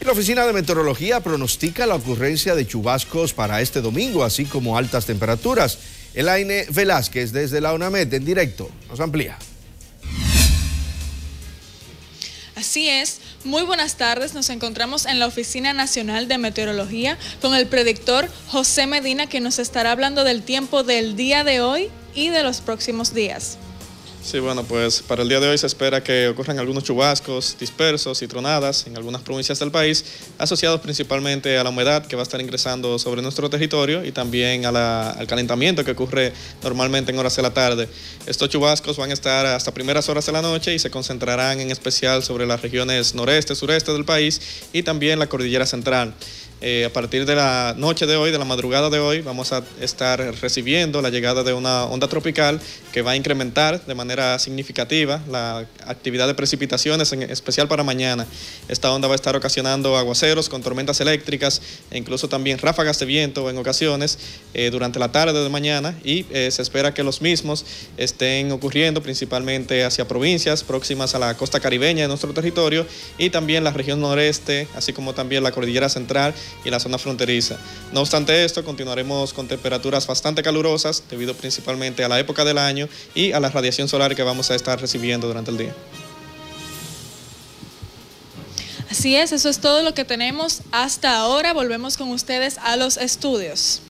La Oficina de Meteorología pronostica la ocurrencia de chubascos para este domingo, así como altas temperaturas. Elaine Velázquez desde la UNAMED en directo nos amplía. Así es, muy buenas tardes, nos encontramos en la Oficina Nacional de Meteorología con el predictor José Medina que nos estará hablando del tiempo del día de hoy y de los próximos días. Sí, bueno, pues para el día de hoy se espera que ocurran algunos chubascos dispersos y tronadas en algunas provincias del país, asociados principalmente a la humedad que va a estar ingresando sobre nuestro territorio y también al calentamiento que ocurre normalmente en horas de la tarde. Estos chubascos van a estar hasta primeras horas de la noche y se concentrarán en especial sobre las regiones noreste, sureste del país y también la cordillera central. Eh, a partir de la noche de hoy, de la madrugada de hoy, vamos a estar recibiendo la llegada de una onda tropical que va a incrementar de manera significativa la actividad de precipitaciones, en especial para mañana. Esta onda va a estar ocasionando aguaceros con tormentas eléctricas e incluso también ráfagas de viento en ocasiones eh, durante la tarde de mañana y eh, se espera que los mismos estén ocurriendo principalmente hacia provincias próximas a la costa caribeña de nuestro territorio y también la región noreste, así como también la cordillera central y la zona fronteriza. No obstante esto, continuaremos con temperaturas bastante calurosas debido principalmente a la época del año y a la radiación solar que vamos a estar recibiendo durante el día. Así es, eso es todo lo que tenemos hasta ahora. Volvemos con ustedes a los estudios.